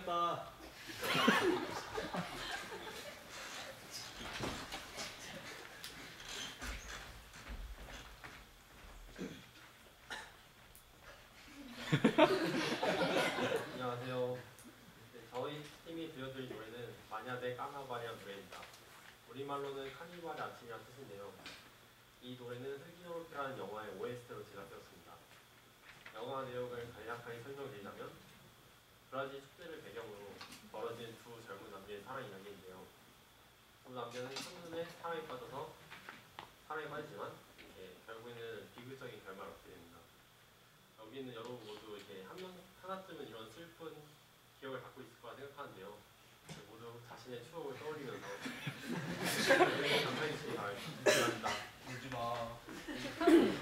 좋겠다. 안녕하세요. 네, 저희 팀이 들려드릴 노래는 마냐대 까나바리안 노래입니다. 우리말로는 카니발의 아침이라는 뜻인데요. 이 노래는 흑인오르피라는 영화의 OST로 제작되었습니다. 영화 내용을 간략하게 설명드리자면 브라질 축제를 배경으로 벌어진 두 젊은 남자의 사랑 이야기인데요. 두 남자는 첫눈에 사랑에 빠져서 사랑에 빠지지만 이렇게 결국에는 비극적인 결말을 얻게 됩니다. 여기 있는 여러분 모두 이렇게 한 명, 하나쯤은 이런 슬픈 기억을 갖고 있을 거라 생각하는데요. 모두 자신의 추억을 떠올리면서 감사히 주시기 바랍니다. 울지 마.